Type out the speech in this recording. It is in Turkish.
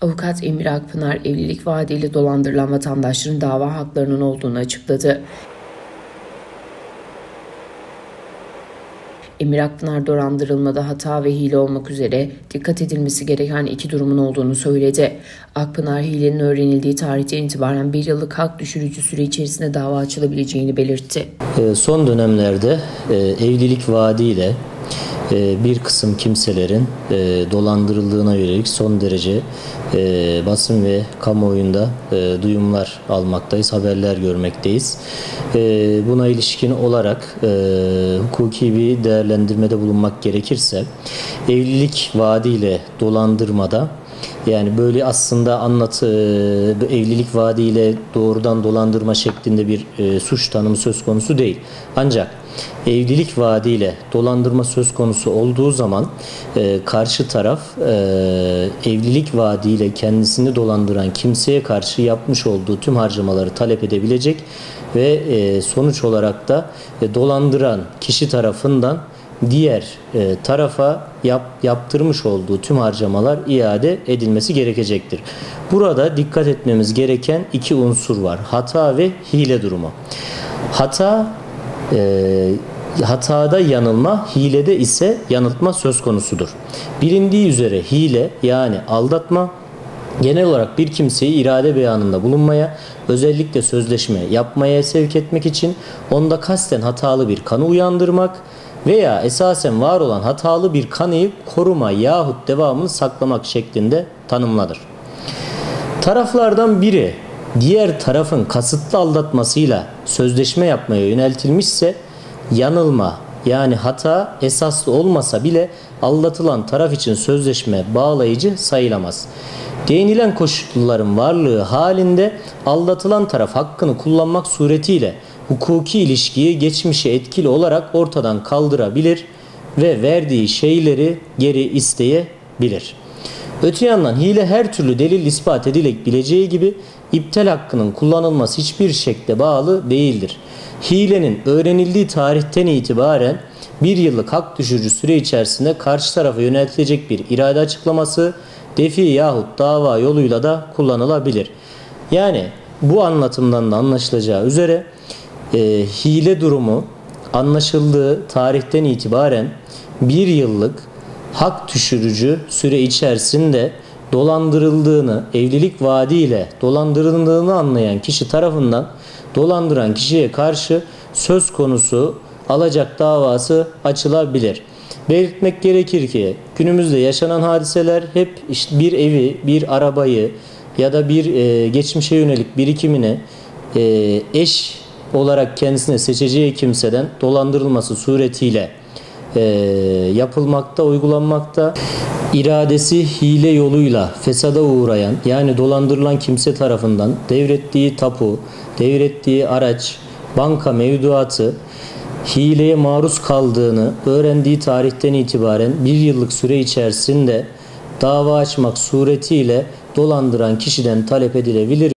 Avukat Emir Akpınar evlilik vaadiyle dolandırılan vatandaşların dava haklarının olduğunu açıkladı. Emir Akpınar dolandırılmada hata ve hile olmak üzere dikkat edilmesi gereken iki durumun olduğunu söyledi. Akpınar hilenin öğrenildiği tarihten itibaren bir yıllık hak düşürücü süre içerisinde dava açılabileceğini belirtti. Ee, Son dönemlerde e, evlilik vaadiyle bir kısım kimselerin e, dolandırıldığına yönelik son derece e, basın ve kamuoyunda e, duyumlar almaktayız, haberler görmekteyiz. Buna ilişkin olarak hukuki bir değerlendirmede bulunmak gerekirse evlilik vaadiyle dolandırmada yani böyle aslında anlatı bu evlilik vaadiyle doğrudan dolandırma şeklinde bir e, suç tanımı söz konusu değil. Ancak evlilik vaadiyle dolandırma söz konusu olduğu zaman e, karşı taraf e, evlilik vaadiyle kendisini dolandıran kimseye karşı yapmış olduğu tüm harcamaları talep edebilecek ve e, sonuç olarak da e, dolandıran kişi tarafından diğer e, tarafa yap, yaptırmış olduğu tüm harcamalar iade edilmesi gerekecektir. Burada dikkat etmemiz gereken iki unsur var. Hata ve hile durumu. Hata e, hatada yanılma, hilede ise yanıltma söz konusudur. Bilindiği üzere hile yani aldatma genel olarak bir kimseyi irade beyanında bulunmaya, özellikle sözleşme yapmaya sevk etmek için onda kasten hatalı bir kanı uyandırmak veya esasen var olan hatalı bir kanıyı koruma yahut devamını saklamak şeklinde tanımlanır. Taraflardan biri diğer tarafın kasıtlı aldatmasıyla sözleşme yapmaya yöneltilmişse yanılma yani hata esaslı olmasa bile aldatılan taraf için sözleşme bağlayıcı sayılamaz. Değinilen koşulların varlığı halinde aldatılan taraf hakkını kullanmak suretiyle hukuki ilişkiyi geçmişe etkili olarak ortadan kaldırabilir ve verdiği şeyleri geri isteyebilir. Öte yandan hile her türlü delil ispat edilebileceği gibi iptal hakkının kullanılması hiçbir şekilde bağlı değildir. Hilenin öğrenildiği tarihten itibaren bir yıllık hak düşürücü süre içerisinde karşı tarafa yöneltilecek bir irade açıklaması defi yahut dava yoluyla da kullanılabilir. Yani bu anlatımdan da anlaşılacağı üzere e, hile durumu anlaşıldığı tarihten itibaren bir yıllık hak düşürücü süre içerisinde dolandırıldığını, evlilik vaadiyle dolandırıldığını anlayan kişi tarafından dolandıran kişiye karşı söz konusu alacak davası açılabilir. Belirtmek gerekir ki günümüzde yaşanan hadiseler hep işte bir evi, bir arabayı ya da bir e, geçmişe yönelik birikimini e, eş olarak kendisine seçeceği kimseden dolandırılması suretiyle e, yapılmakta, uygulanmakta. İradesi hile yoluyla fesada uğrayan yani dolandırılan kimse tarafından devrettiği tapu, devrettiği araç, banka mevduatı hileye maruz kaldığını öğrendiği tarihten itibaren bir yıllık süre içerisinde dava açmak suretiyle dolandıran kişiden talep edilebilir